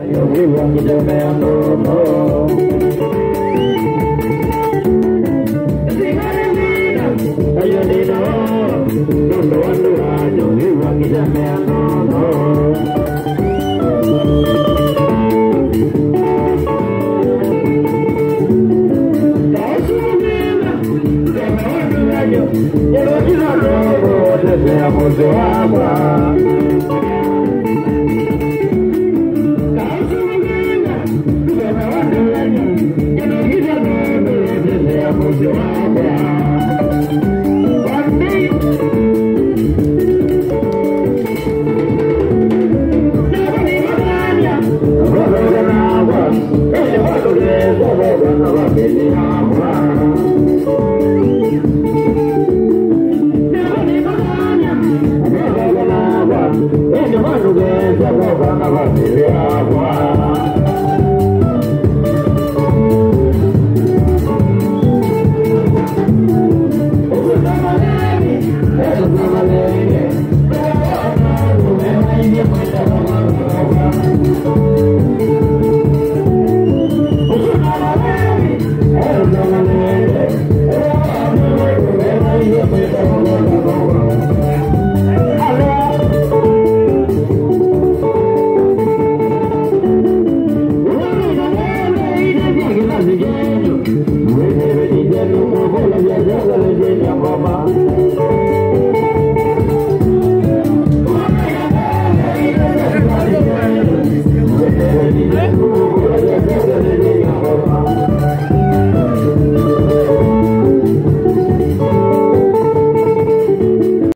Eu não te dou, devemos eu amar. Ele vai jogar, jogar na vasilha, água. Ay,